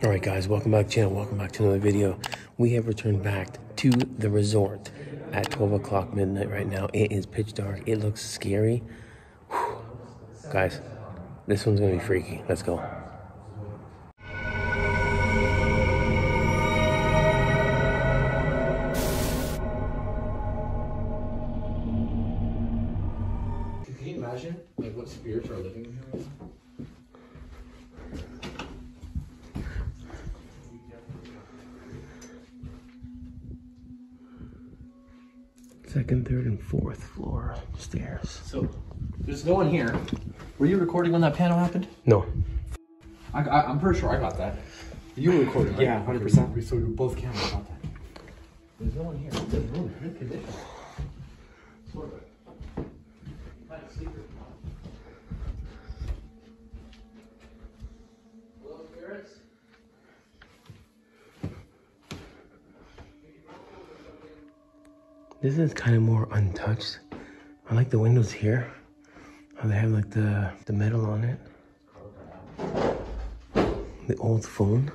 All right, guys, welcome back to the channel. Welcome back to another video. We have returned back to the resort at 12 o'clock midnight right now. It is pitch dark. It looks scary. Whew. Guys, this one's going to be freaky. Let's go. So there's no one here. Were you recording when that panel happened? No. I, I, am pretty sure I got that. You were recording, right? Yeah, 100%. Okay, So we both cameras got that. There's no one here. It's a room, good condition. Sort of. Kind of secret. Hello, spirits? This is kind of more untouched. I like the windows here. How they have like the, the metal on it. The old phone.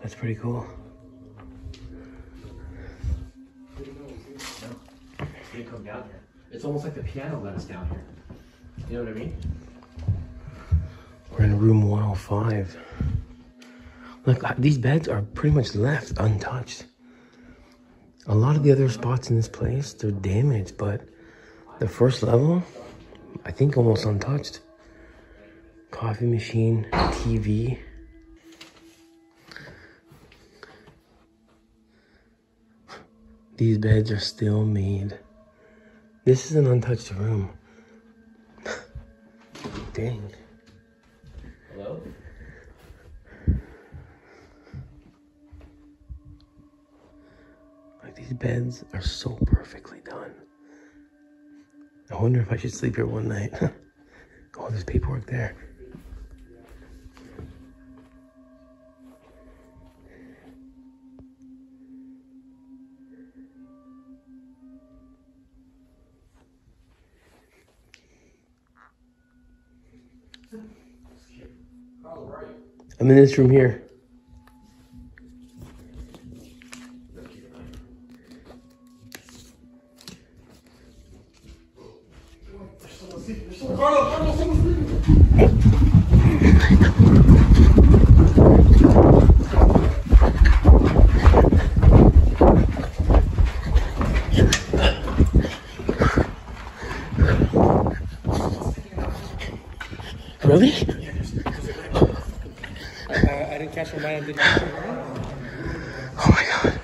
That's pretty cool. They come down here. It's almost like the piano let us down here. You know what I mean? We're in room 105. Look, these beds are pretty much left untouched. A lot of the other spots in this place, they're damaged, but the first level, I think almost untouched. Coffee machine, TV. These beds are still made. This is an untouched room. Dang. Hello? Like these beds are so perfectly done. I wonder if I should sleep here one night. oh, there's paperwork there. I'm in this room here. Really? I, I didn't catch your mind. Did catch your mind? Oh my god.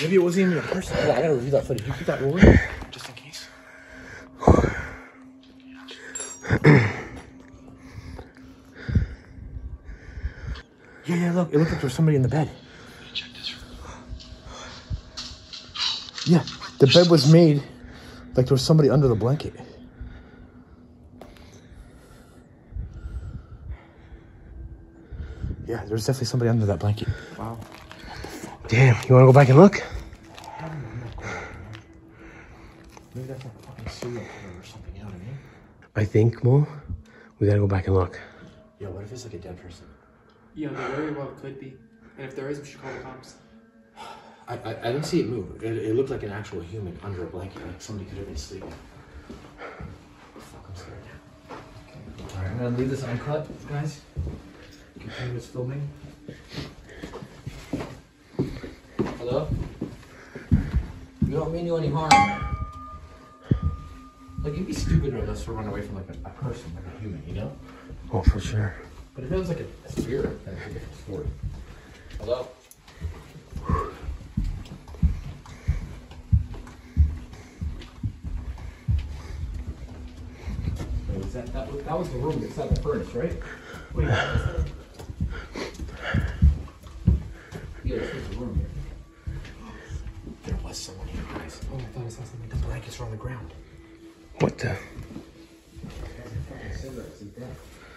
Maybe it wasn't even a person. I gotta that footage. You keep that rolling? Just in case. yeah, yeah, look. It looked like there was somebody in the bed. Yeah, the bed was made like there was somebody under the blanket. Yeah, there's definitely somebody under that blanket. Wow. Damn, you wanna go back and look? Maybe that's like a fucking serial killer or something, you know what I mean? I think, Mo, we gotta go back and look. Yeah, what if it's like a dead person? Yeah, there very well could be. And if there is, we should call the cops. I, I, I didn't see it move. It, it looked like an actual human under a blanket, like somebody could have been sleeping. Fuck, I'm scared now. Alright, I'm gonna leave this uncut, guys. Continue this filming. Hello? You don't mean you any harm. Like, it'd be stupid of us to run away from like a, a person, like a human, you know? Oh, for sure. But if it was like a, a spirit, that's a different story. Hello? Wait, was that, that, was, that was the room inside the furnace, right? Wait. Yeah, this was the room here. There was someone here, guys. Oh, I thought I saw something. The blankets are on the ground. What the?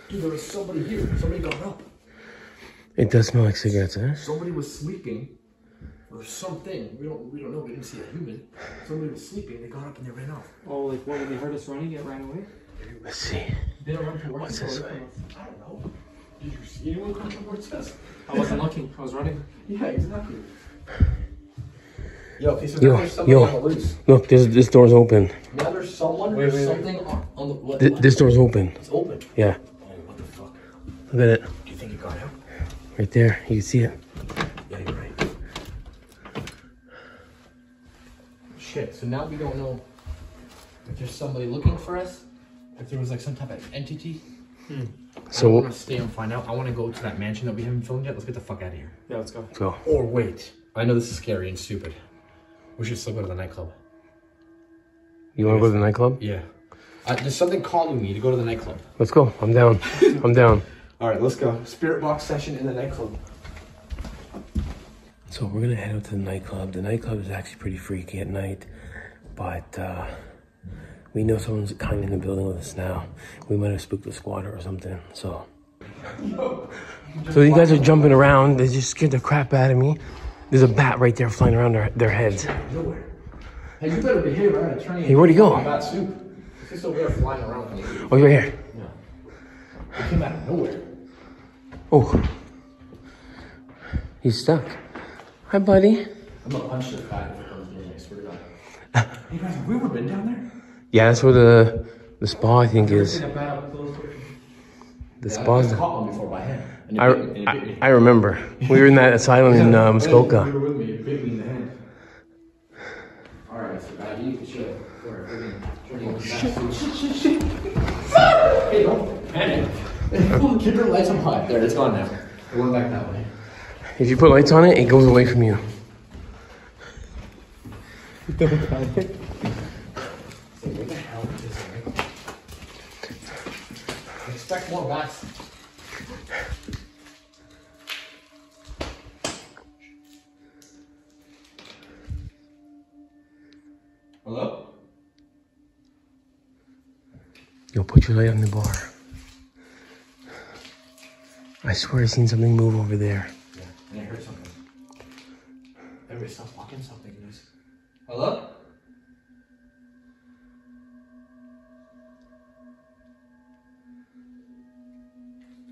Dude, there was somebody here. Somebody got up. It does smell like cigarettes, eh? Somebody was sleeping, or something. We don't we don't know. We didn't see a human. Somebody was sleeping. They got up and they ran off. Oh, like what? When they heard us running, it ran away. Let's see. They don't run towards What's this way? I don't know. Did you see anyone come towards us? I wasn't looking. I was running. Yeah, exactly. Yo, okay, Yo, there's yo. loose. Look, this this door's open. Now there's someone. Wait, there's wait, wait. something on, on the. What, Th- what? this door's open. It's open. Yeah, Oh, what the fuck? look at it. Do you think it got out? Right there. You can see it. Yeah, you're right. Shit. So now we don't know if there's somebody looking for us. If there was like some type of entity. Hmm. So I want to stay and find out. I want to go to that mansion that we haven't filmed yet. Let's get the fuck out of here. Yeah, let's go. go. Or wait. I know this is scary and stupid. We should still go to the nightclub. You want to go to the nightclub? Yeah. Uh, there's something calling me to go to the nightclub. Let's go. I'm down. I'm down. All right, let's go. Spirit box session in the nightclub. So we're gonna head out to the nightclub. The nightclub is actually pretty freaky at night, but uh, we know someone's kind of in the building with us now. We might have spooked the squatter or something. So, so you guys are jumping around. They just scared the crap out of me. There's a bat right there flying around their, their heads. Nowhere. Hey, you better behave around attorney. Hey, where'd he go? Bad soup. It's over there flying around. Oh, you're here. He came out of nowhere. Oh, he's stuck. Hi, buddy. I'm gonna punch this guy if it comes near me. I swear to God. hey guys, have we ever been down there? Yeah, that's where the the spa I think is. Seen a bat up close. The Yeah, spa's. I caught one before by hand. And I, bit and I. I remember. We were in that asylum in uh, You Muskoka. were with me. It bit me in the hand. All right, so bad. You can chill. We're freaking turning shit, shit, shit. Hey, don't panic. Keep your lights on high. There, it's gone now. It went back that way. If you put lights on it, it goes away from you. So what the hell is this thing? Expect more bats. Yo, put your light on the bar. I swear I seen something move over there. Yeah, and I heard something. Everybody stop walking something, guys. Hello?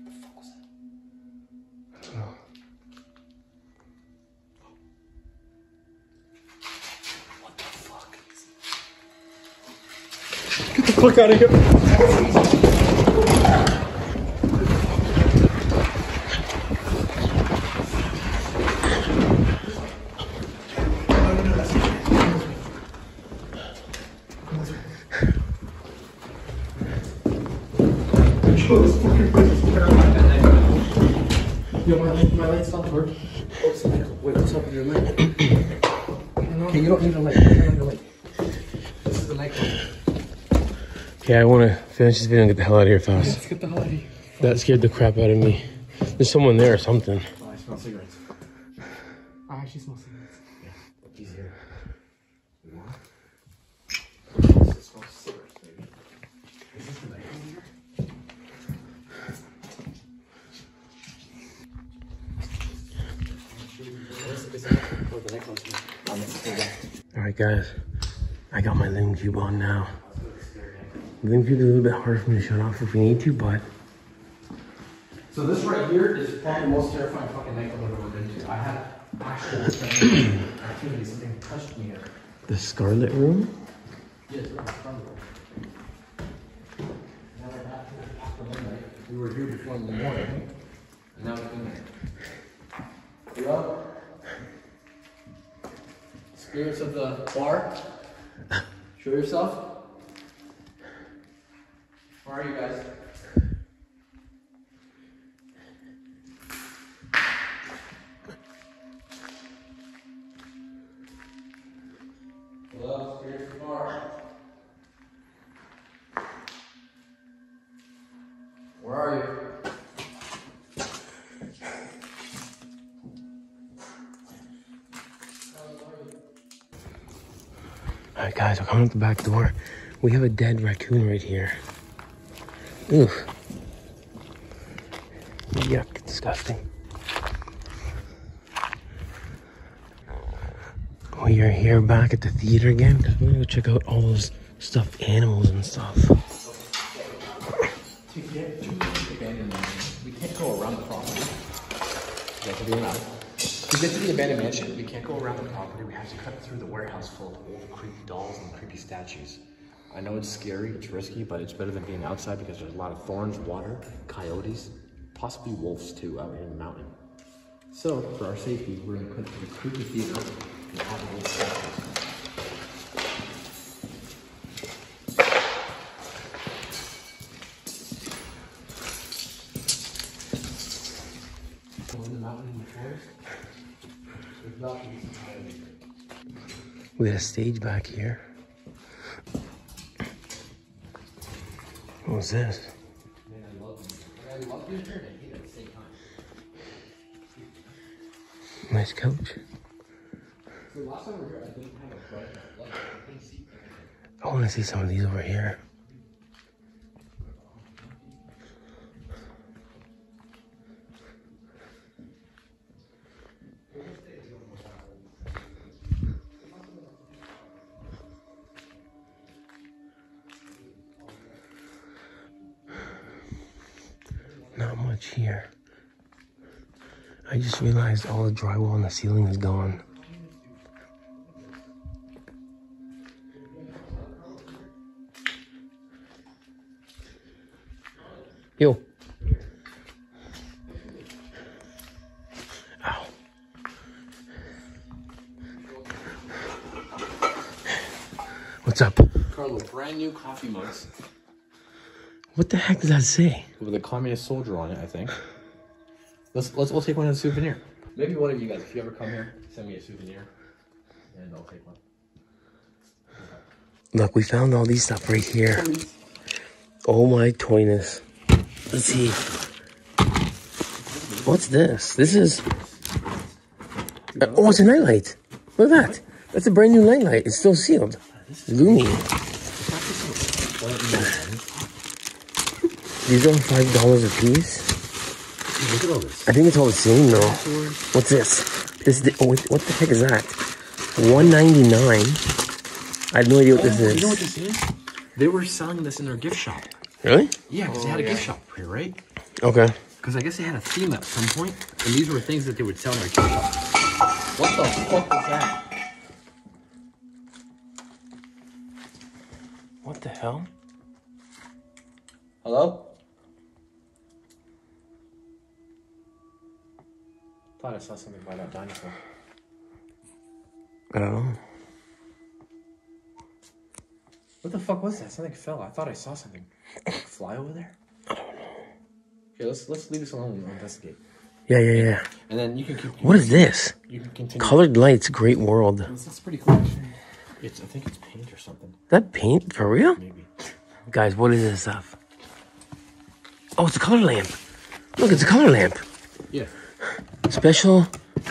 The fuck was that? What the fuck? Get the fuck out of here. Yo, my, light- my light stopped working. Oh, Michael. Wait, what's up with your light? okay, you don't need a light. You don't need a light. This is the nightclub. Yeah, I want to finish this video and get the hell out of here fast. Let's get the hell out of here. That scared the crap out of me. There's someone there or something. Oh, I smell cigarettes. I actually smell cigarettes. He's here. You want? It smells cigarettes, baby. Is this the nightclub here? All right, guys. I got my Lim Cube on now. Lim Cube is a little bit hard for me to shut off if we need to, but So this right here is probably the most terrifying fucking nightclub I've ever been to. I had actual activity. Something touched me here. the Scarlet Room? Yes, we're the front row. Now we're back to the after midnight. We were here before in the morning, and now it's midnight. Hello? Spirits of the bar? Show yourself. Where are you guys? on at the back door. We have a dead raccoon right here. Ooh. Yuck, disgusting. We are here back at the theater again because we're gonna go check out all those stuffed animals and stuff. To get to abandoned, we can't go around the property. That could be enough. To get to the abandoned mansion, we can't go around the property. We have to cut through the warehouse full of old creepy dolls and creepy statues. I know it's scary, it's risky, but it's better than being outside because there's a lot of thorns, water, coyotes, possibly wolves too out here in the mountain. So, for our safety, we're gonna put the creepy theater and have the old statues. Go in the mountain in the forest. There's about to be some coyotes. We got a stage back here. What was this? Nice see. I want to see some of these over here. Much here. I just realized all the drywall on the ceiling is gone. Yo. Ow. What's up? Carlo, brand new coffee mugs What the heck does that say? with a communist soldier on it. I think. Let's let's we'll take one as a souvenir. Maybe one of you guys, if you ever come here, send me a souvenir, and I'll take one. Look, we found all these stuff right here. Oh my toyness. Let's see. What's this? This is. Uh, oh, it's a nightlight. Look at that. That's a brand new nightlight. It's still sealed. Lumi. These are five dollars a piece. Look at all this. I think it's all the same though. What's this? This is the, oh, wait, what the heck is that? One ninety nine. I have no idea what this oh, is. You know what is. this is? They were selling this in their gift shop. Really? Yeah, because they had a gift shop here, right? Okay. Because I guess they had a theme at some point, and these were things that they would sell in their gift shop. What the fuck was that? What the hell? Hello? I thought I saw something by that dinosaur. I don't know. What the fuck was that? Something fell. I thought I saw something fly over there. I don't know. Okay, let's let's leave this alone and investigate. Yeah, yeah, yeah. And then you can keep. What is this? You can continue. Colored lights, great world. Is This is pretty cool. It's I think it's paint or something. that paint for real? Maybe. Guys, what is this stuff? Oh, it's a color lamp. Look, it's a color lamp. Yeah. Special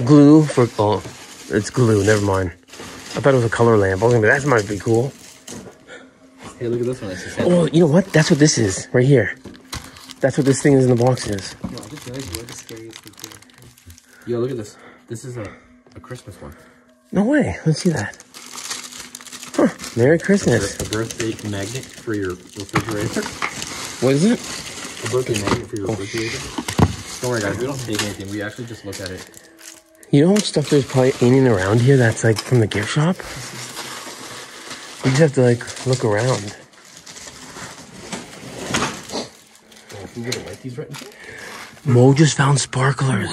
glue for oh, it's glue. Never mind. I thought it was a color lamp. I was that might be cool. Hey, look at this one. Oh, you know what? That's what this is right here. That's what this thing is in the box is. I just realized you're the scariest thing. Yo, look at this. This is a, a Christmas one. No way. Let's see that. Huh. Merry Christmas. A birthday magnet for your refrigerator. What is it? A birthday magnet for your oh, refrigerator. Don't worry, guys. We don't take anything. We actually just look at it. You know how much stuff there's probably in and around here that's like from the gift shop? You just have to like look around. Oh, we were to light these right now. Mo just found sparklers.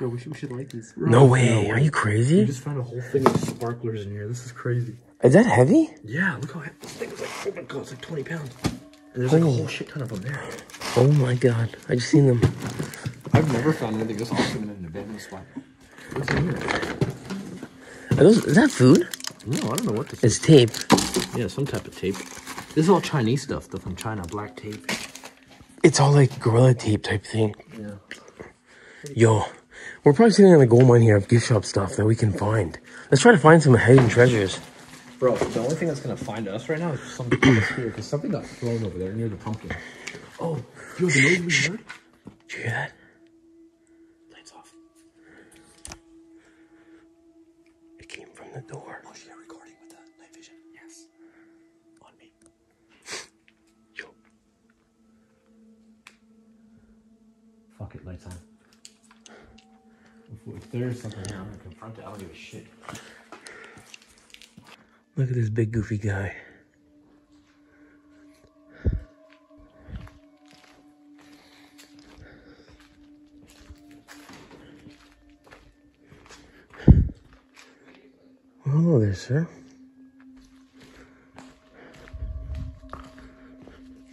Yo, we should, we should like these. No way. Are you crazy? We just found a whole thing of sparklers in here. This is crazy. Is that heavy? Yeah, look how heavy this thing is. Like, oh my god, it's like 20 pounds. And there's like a Oh. whole shit ton of them there. Oh my god. I just seen them. I've never found anything this awesome in an abandoned spot. What's in here? Are those is that food? No, I don't know what this is. It's tape. Yeah, some type of tape. This is all Chinese stuff, stuff from China, black tape. It's all like gorilla tape type thing. Yeah. Yo, we're probably sitting on a gold mine here of gift shop stuff that we can find. Let's try to find some hidden treasures. Bro, the only thing that's gonna find us right now is some here because something got thrown over there near the pumpkin. Oh, you know the noise we heard? Did you hear that? Lights off. It came from the door. Oh, she's recording with the night vision? Yes. On me. Yo. Fuck it, lights on. If, if there's something here, I'm gonna confront it. I don't give a shit. Look at this big goofy guy. Well, hello there, sir.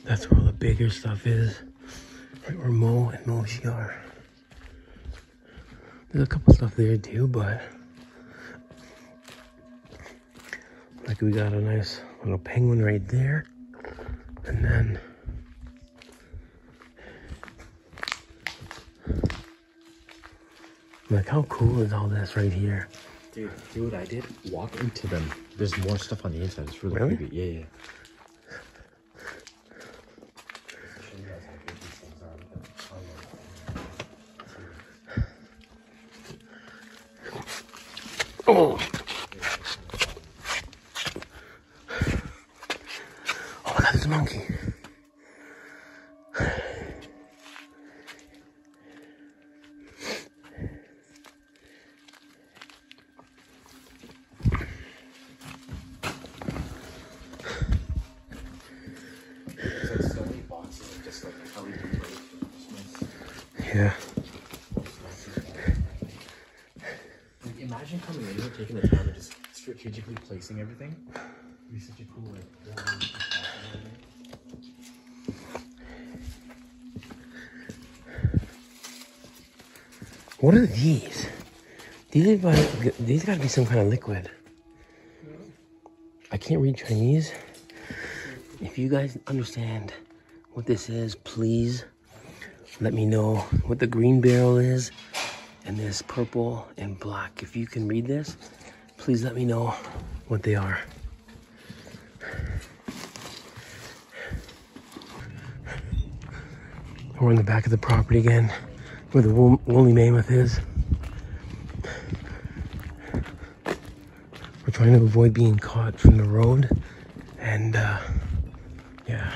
That's where all the bigger stuff is. Right where Mo and Moshi are. There's a couple stuff there too, but like we got a nice little penguin right there. And then like how cool is all this right here? Dude, what I did? Walk into them. There's more stuff on the inside. It's really, Really? creepy. Yeah, yeah. Oh. Oh Yeah. Like, imagine coming in here, taking the time and just strategically placing everything. It'd be such a cool like. wall and everything. What are these? These these gotta be some kind of liquid. I can't read Chinese. If you guys understand what this is, please let me know what the green barrel is and this purple and black. If you can read this, please let me know what they are. We're in the back of the property again where the wool- woolly mammoth is. We're trying to avoid being caught from the road, and uh, yeah.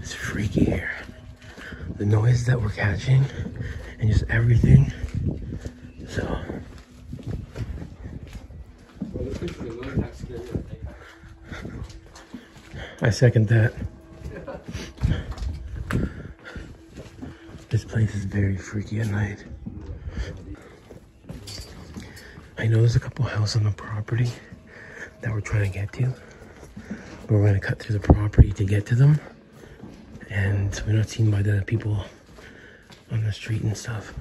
It's freaky here. The noise that we're catching, and just everything. So. I second that. This place is very freaky at night. I know there's a couple houses on the property that we're trying to get to. But we're gonna cut through the property to get to them. And we're not seen by the people on the street and stuff.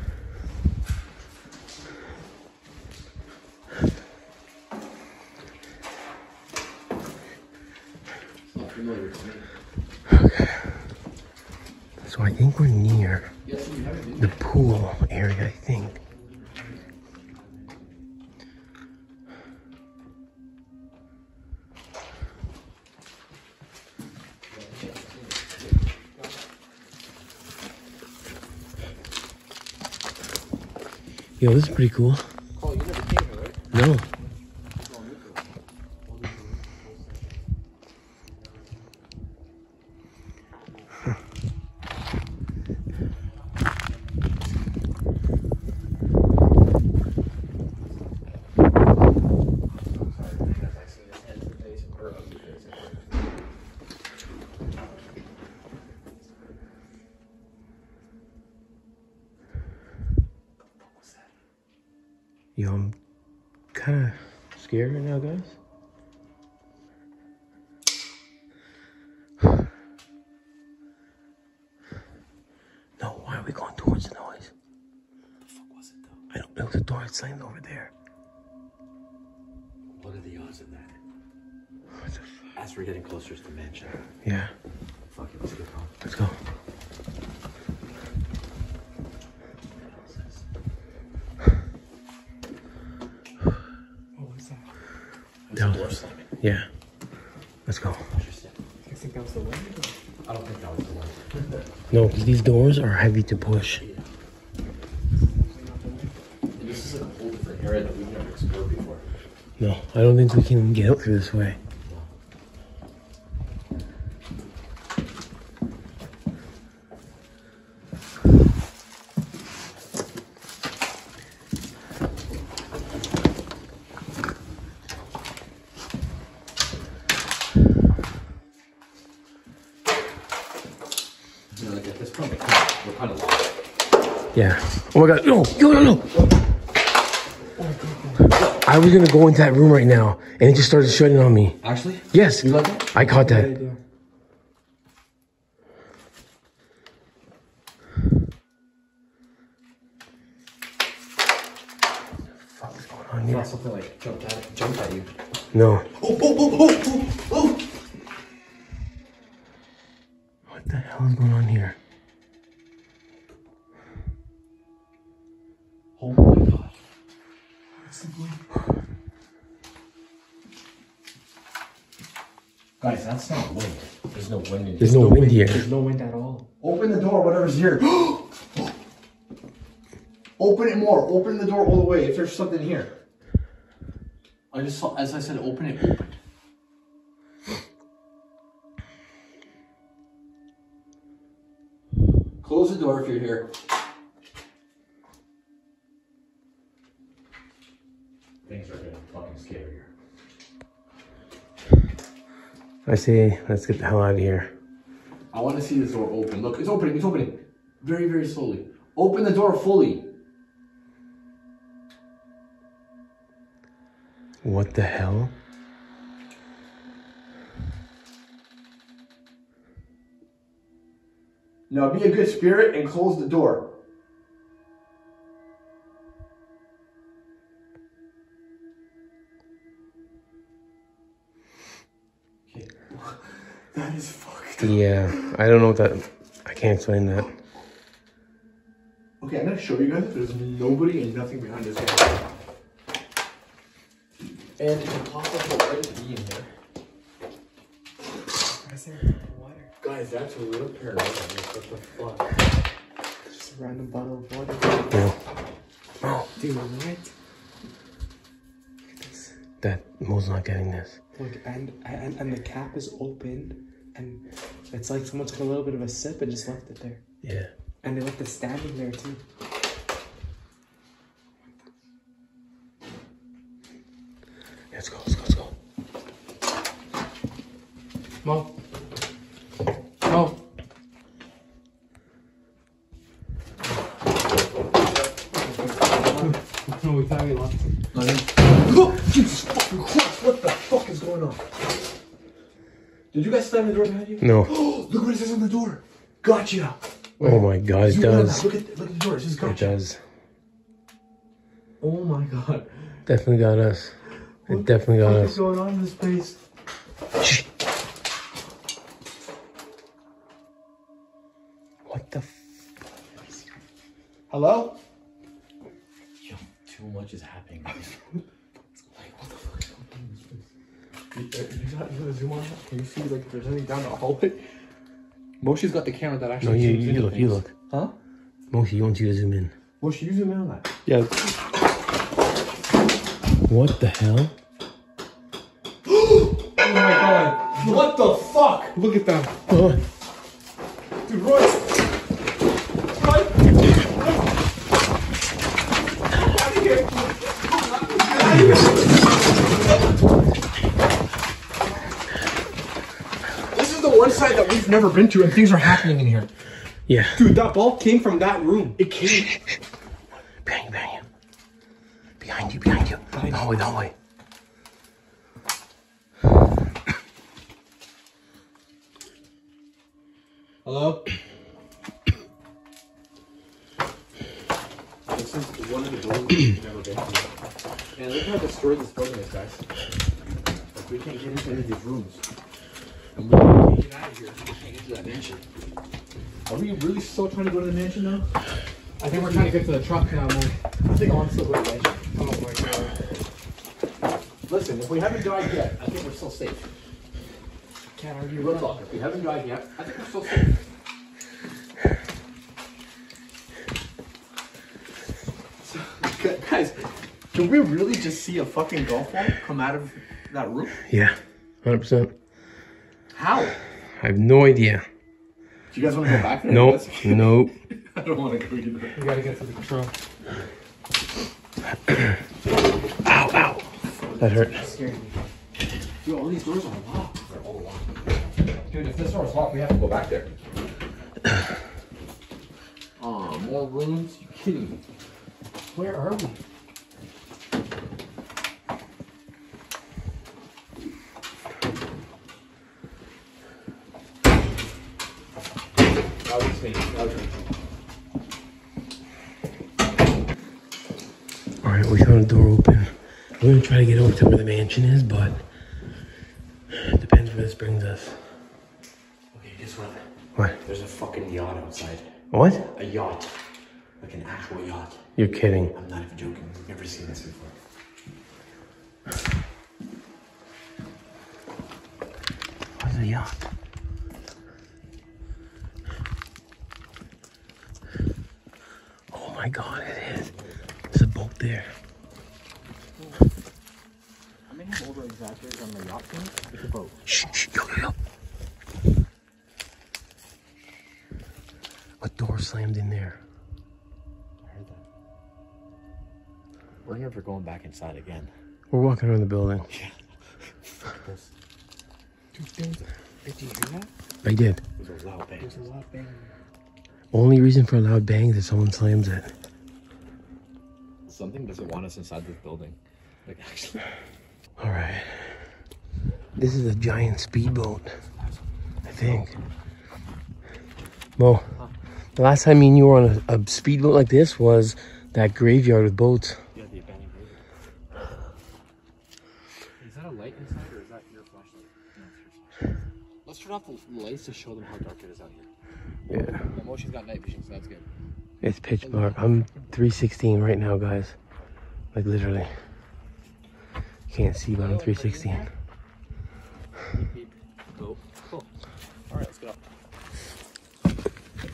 It's not familiar to me. So I think we're near Yes, you have it. the pool area, I think. Yo, this is pretty cool. Oh, you never came here, right? No. Yo, I'm kind of scared right now, guys. No, why are we going towards the noise? What the fuck was it though? I don't know. The door is slammed over there. What are the odds of that? What the f- As we're getting closer to the mansion. Yeah, Fuck it, let's let's go. Yeah, let's go. I think that was the wind. I don't think that was the one. No, 'cause these doors are heavy to push. This This is like a whole different area that we've never explored before. No, I don't think we can get out through this way. You know, like at this point, we're kind of, we're kind of lost. Yeah. Oh my god. No, no, no, no. I was gonna go into that room right now, and it just started shutting on me. Actually, Yes, you like that? I caught that. Open it more. Open the door all the way if there's something here. I just saw, as I said, open it. Open. Close the door if you're here. Things are getting fucking scarier. I see. let's get the hell out of here. I want to see this door open. Look, it's opening. It's opening. Very, very slowly. Open the door fully. What the hell? Now be a good spirit and close the door. Okay. that is fucked. Yeah, I don't know what that. I can't explain that. Okay, I'm gonna show you guys. There's nobody and nothing behind this guy. And it's impossible for it to be in here. Why is there water? Guys, that's a real paranormal. What the fuck? Just a random bottle of water. No, Dude, what? Look at this. that Mo's not getting this. Look, and, and and the cap is open, and it's like someone took a little bit of a sip and just left it there. Yeah. And they left it standing there too. Let's go. Let's go. Let's go. Mo. Mo. No, we thought we lost him. Oh, Jesus fucking Christ! What the fuck is going on? Did you guys slam the door behind you? No. Look what it says on the door. Gotcha. Oh my god, it Zoom in on does. Look at look at the door. It says It does. Oh my god. Definitely got us. It definitely got us. What is going on in this place? What the? F- Hello? Yo, too much is happening. like, what the fuck is going on in this place? You, uh, you, got, you gotta zoom on that? Can you see like if there's anything down the hallway? Moshi's got the camera that no, actually. you, zooms you into look. You look. Huh? Moshi, you want you to zoom in. Moshi, you zoom in on that. Yeah. What the hell? Oh my god. What the fuck? Look at that. Oh, Dude, Royce! This is the one side that we've never been to, and things are happening in here. yeah. Dude, that ball came from that room. It came. Behind you, behind you. Behind you, behind you. That way, that way. Hello? This is one of the doors we've never been to. And look how destroyed this building is, guys. Like, we can't get into any of these rooms. And we can't get out of here. We can't get to that mansion. Are we really still trying to go to the mansion now? I think we're trying to get to the truck now, man. I think I want to still go to the mansion. Oh my god. Listen, if we haven't died yet, I think we're still safe. Can't argue Real with talk, if we haven't died yet, I think we're still safe. So, guys, Did we really just see a fucking golf ball come out of that roof? Yeah, 100%. How? I have no idea. Do you guys want to go back there? Nope, That's- nope. I don't want to go either. We gotta get to the control. Ow, ow. That hurt. Dude, all these doors are locked. They're all locked. Dude, if this door's locked, we have to go back there. Oh, more rooms? You kidding me? Where are we? That was me. That was me. All right, we found a door open. We're gonna try to get over to where the mansion is, but it depends where this brings us. Okay, guess what? What? There's a fucking yacht outside. What? A yacht. Like an actual yacht. You're kidding. I'm not even joking. I've never seen this before. What's a yacht? Oh my god, it is. There's a boat there. How many older on the yacht thing? It's a boat. Shh, shh, yo, yo, yo. A door slammed in there. I heard that. We're never going back inside again. We're walking around the building. Fuck this. Dude, did you hear that? I did. It was a loud bang. There's a lot bang. Only reason for a loud bang is if someone slams it. Something doesn't want us inside this building. Like, actually. All right. This is a giant speedboat, I think. Mo, the last time me and you were on a, a speedboat like this was that graveyard with boats. Yeah, the abandoned building. Is that a light inside or is that your flashlight? No, it's your flashlight. Let's turn off the lights to show them how dark it is out here. Yeah. The motion's got night vision, so that's good. It's pitch dark. I'm 316 right now, guys. Like literally. Can't see, but I'm 316. Beep, beep. Oh, cool. All right, let's go.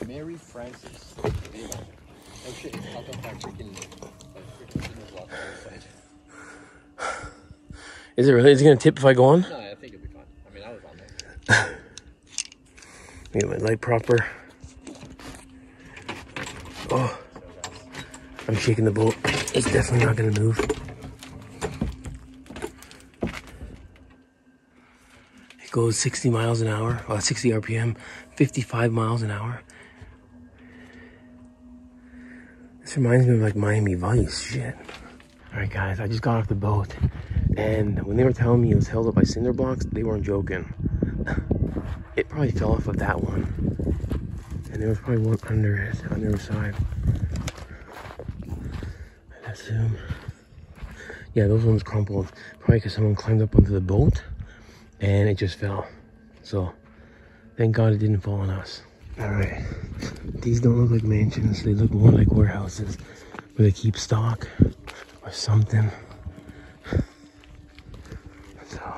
Mary. Taylor. Oh shit, it's popped up by freaking, by freaking lock side. Is it really? Is it gonna tip if I go on? No, I think it'll be fine. I mean, I was on there. Get my light proper. Oh, I'm shaking the boat. It's definitely not gonna move. Goes 60 miles an hour, uh, 60 RPM, 55 miles an hour. This reminds me of like Miami Vice shit. All right, guys, I just got off the boat, and when they were telling me it was held up by cinder blocks, they weren't joking. It probably fell off of that one. And there was probably one under it, on the other side. I'd assume. Yeah, those ones crumpled. Probably because someone climbed up onto the boat and it just fell. So, thank God it didn't fall on us. Alright. These don't look like mansions, they look more like warehouses where they keep stock or something. So.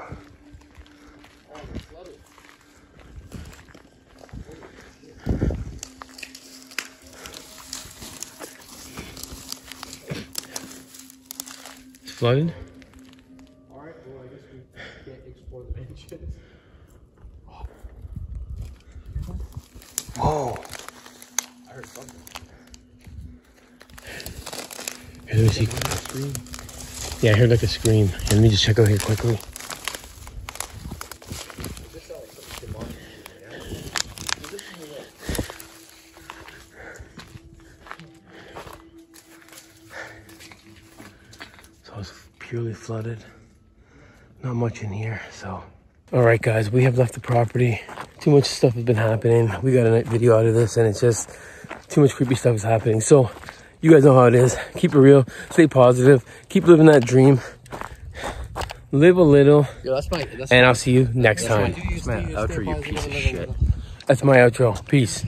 It's flooded? Alright, well, I guess we can't explore the mansion. Whoa. I heard something. Here, let me see. Yeah, I heard like a scream. Let me just check out here quickly. So it's purely flooded. Not much in here, so. All right, guys, we have left the property. Too much stuff has been happening. We got a night video out of this, and it's just too much creepy stuff is happening. So, you guys know how it is. Keep it real. Stay positive. Keep living that dream. Live a little, Yo, that's my. That's and I'll see you next time. my outro, you piece of shit. That's my outro. Peace.